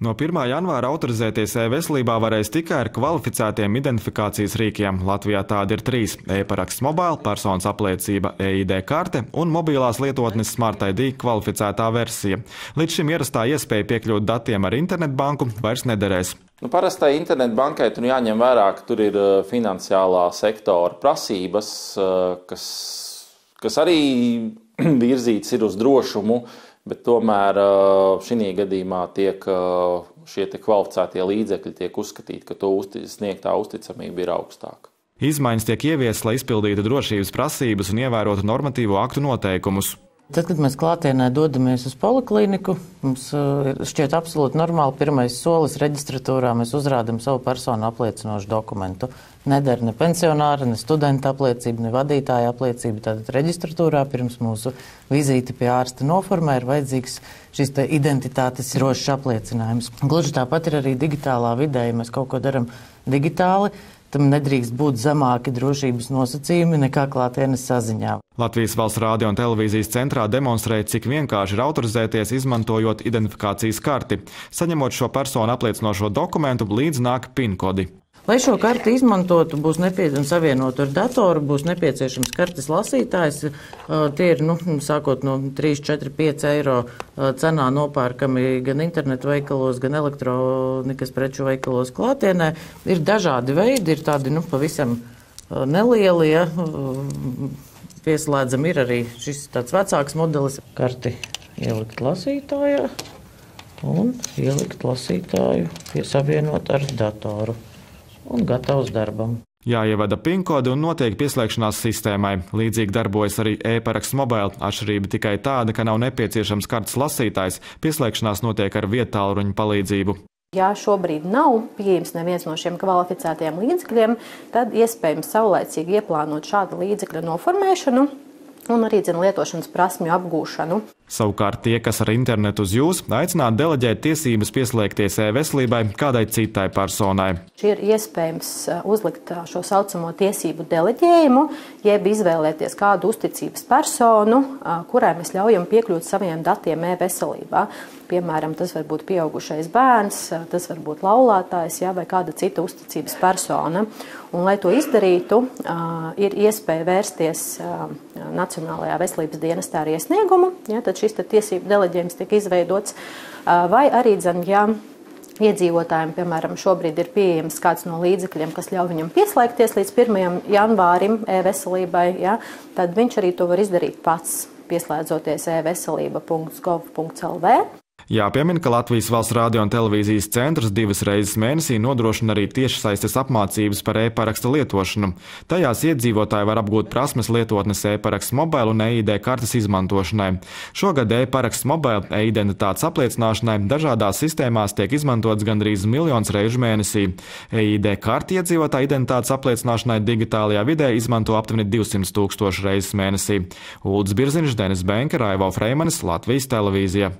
No 1. janvāra autorizēties e-veselībā varēs tikai ar kvalificētiem identifikācijas rīkiem. Latvijā tādi ir trīs - e-paraksts mobile, personas apliecība, e-ID karte un mobilās lietotnes Smart ID kvalificētā versija. Līdz šim ierastā iespēja piekļūt datiem ar internetbanku vairs nederēs. Nu, parastai internetbankai tur jāņem vērā, ka tur ir uh, finansiālā sektora prasības, uh, kas, kas arī virzītas ir uz drošumu bet tomēr šī gadījumā tiek šie kvalificētie līdzekļi tiek uzskatīti, ka to sniegtā uzticamība ir augstāka. Izmaiņas tiek ieviestas, lai izpildītu drošības prasības un ievērotu normatīvo aktu noteikumus. Tad, kad mēs klātienē dodamies uz poliklīniku, mums uh, šķiet absolūti normāli. Pirmais solis reģistratūrā mēs uzrādām savu personu apliecinošu dokumentu. Nedara ne pensionāra, ne studenta apliecība, ne vadītāja apliecība. Tātad reģistratūrā pirms mūsu vizīti pie ārsta noformē ir vajadzīgs šis identitātes rošs apliecinājums. Gluži tāpat ir arī digitālā vidē, ja mēs kaut ko darām digitāli tam nedrīkst būt zemāki drošības nosacījumi nekā klātienes saziņā. Latvijas valsts rādio un televīzijas centrā demonstrēja, cik vienkārši ir autorizēties, izmantojot identifikācijas karti. Saņemot šo personu apliecinošo dokumentu, līdz nāk PIN kodi. Lai šo karti izmantotu, būs nepieciešams savienot ar datoru, būs nepieciešams kartes lasītājs. Tie ir, nu, sākot no 3, 4, 5 eiro cenā nopērkami gan internetu veikalos, gan elektronikas preču veikalos klātienē. Ir dažādi veidi, ir tādi, nu, pavisam nelieli, ja, pieslēdzam ir arī šis tāds vecāks modelis. Karti ielikt lasītājā un ielikt lasītāju piesavienot ar datoru un gatavs darbam. Jāievada PIN kode un notiek pieslēgšanās sistēmai. Līdzīgi darbojas arī e-paraksts mobile. Atšķirība tikai tāda, ka nav nepieciešams kartes lasītājs. Pieslēgšanās notiek ar vietāluņu palīdzību. Ja šobrīd nav pieejams neviens no šiem kvalificētajiem līdzekļiem, tad iespējams saulēcīgi ieplānot šādu līdzekļu noformēšanu un arī zina, lietošanas prasmju apgūšanu. Savukārt tie, kas ar internetu uz jūs, aicinātu deleģēt tiesības pieslēgties e-veselībai kādai citai personai. Šī ir iespējams uh, uzlikt uh, šo saucamo tiesību deleģējumu, jeb izvēlēties kādu uzticības personu, uh, kurai mēs ļaujam piekļūt saviem datiem e-veselībā. Piemēram, tas var būt pieaugušais bērns, tas var būt laulātājs jā, vai kāda cita uzticības persona. Un, lai to izdarītu, ir iespēja vērsties Nacionālajā veselības dienestā ar iesniegumu. Ja, tad šis tiesību deleģējums tiek izveidots. Vai arī, dzen, ja iedzīvotājiem, piemēram, šobrīd ir pieejams kāds no līdzekļiem, kas ļauj viņam pieslēgties līdz 1. janvārim e-veselībai, ja, tad viņš arī to var izdarīt pats, pieslēdzoties e-veselība.gov.lv. Jāpiemina, ka Latvijas valsts radio un televīzijas centrs divas reizes mēnesī nodrošina arī tiešsaistes apmācības par e-paraksta lietošanu. Tajās iedzīvotāji var apgūt prasmes lietotnes e-paraksta mobile un e-ID kartes izmantošanai. Šogad e-paraksts mobile e-identitātes apliecināšanai dažādās sistēmās tiek izmantots gandrīz miljons reižu mēnesī. E-ID karti iedzīvotāju identitātes apliecināšanai digitālajā vidē izmanto aptuveni 200 tūkstošu reizes mēnesī. Ulds Birziņš, Denis Benke, Raivo Freimanis, Latvijas televīzija.